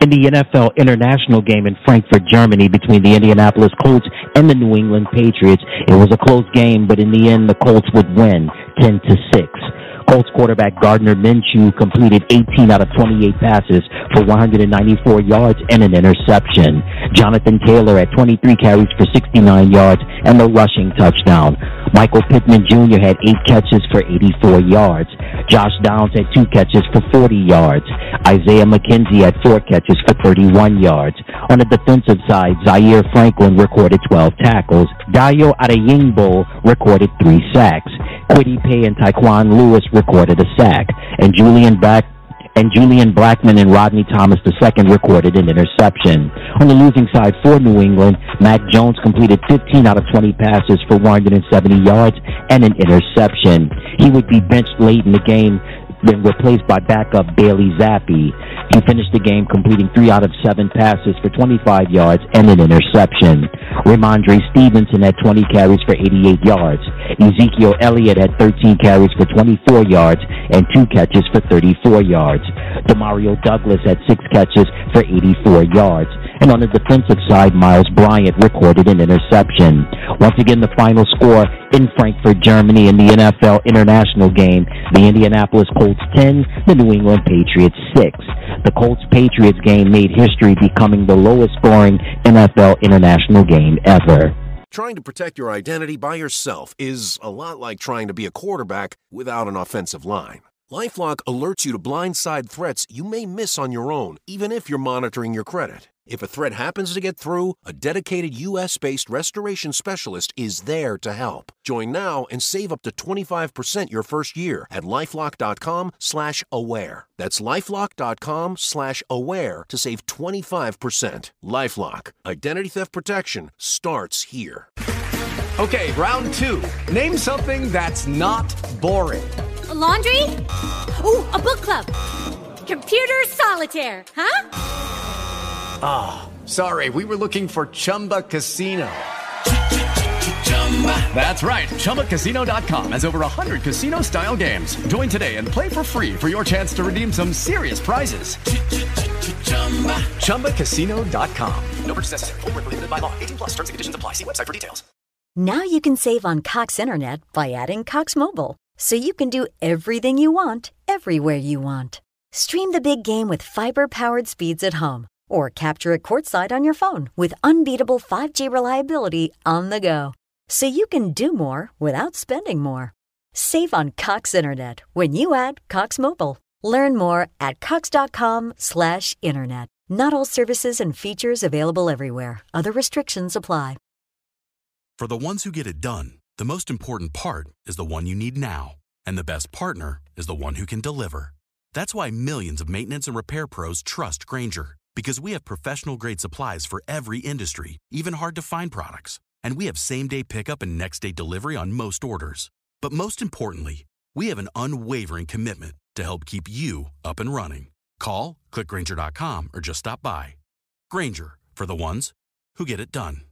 in the NFL international game in Frankfurt, Germany between the Indianapolis Colts and the New England Patriots. It was a close game, but in the end, the Colts would win 10 to 6. Colts quarterback Gardner Minshew completed 18 out of 28 passes for 194 yards and an interception. Jonathan Taylor at 23 carries for 69 yards and a rushing touchdown. Michael Pittman Jr. had eight catches for 84 yards. Josh Downs had two catches for 40 yards. Isaiah McKenzie had four catches for 31 yards. On the defensive side, Zaire Franklin recorded 12 tackles. Dayo Odeyingbo recorded three sacks. Kwity Paye and Tyquan Lewis recorded a sack. And Julian Back and Julian Blackmon and Rodney Thomas II recorded an interception. On the losing side for New England, Mac Jones completed 15 out of 20 passes for 170 yards and an interception. He would be benched late in the game then replaced by backup Bailey Zappe. He finished the game completing three out of seven passes for 25 yards and an interception. Rhamondre Stevenson had 20 carries for 88 yards. Ezekiel Elliott had 13 carries for 24 yards and two catches for 34 yards. Demario Douglas had six catches for 84 yards. And on the defensive side, Myles Bryant recorded an interception. Once again, the final score in Frankfurt, Germany in the NFL international game, the Indianapolis Colts 10, the New England Patriots 6. The Colts Patriots game made history becoming the lowest scoring NFL international game ever. Trying to protect your identity by yourself is a lot like trying to be a quarterback without an offensive line. Lifelock alerts you to blindside threats you may miss on your own, even if you're monitoring your credit. If a threat happens to get through, a dedicated U.S. based restoration specialist is there to help. Join now and save up to 25% your first year at lifelock.com slash aware. That's lifelock.com slash aware to save 25%. Lifelock. Identity theft protection starts here. Okay, round two. Name something that's not boring. A laundry? Ooh, a book club. Computer solitaire, huh? Ah, oh, sorry, we were looking for Chumba Casino. That's right. ChumbaCasino.com has over 100 casino style games. Join today and play for free for your chance to redeem some serious prizes. ChumbaCasino.com. No purchase necessary. Full prohibited by law. 18 plus terms and conditions apply. See website for details. Now you can save on Cox Internet by adding Cox Mobile. So you can do everything you want, everywhere you want. Stream the big game with fiber powered speeds at home or capture it courtside on your phone with unbeatable 5G reliability on the go. So you can do more without spending more. Save on Cox Internet when you add Cox Mobile. Learn more at cox.com/slash internet. Not all services and features available everywhere. Other restrictions apply. For the ones who get it done, the most important part is the one you need now. And the best partner is the one who can deliver. That's why millions of maintenance and repair pros trust Grainger because we have professional grade supplies for every industry, even hard to find products. And we have same day pickup and next day delivery on most orders. But most importantly, we have an unwavering commitment to help keep you up and running. Call, clickgrainger.com, or just stop by. Grainger, for the ones who get it done.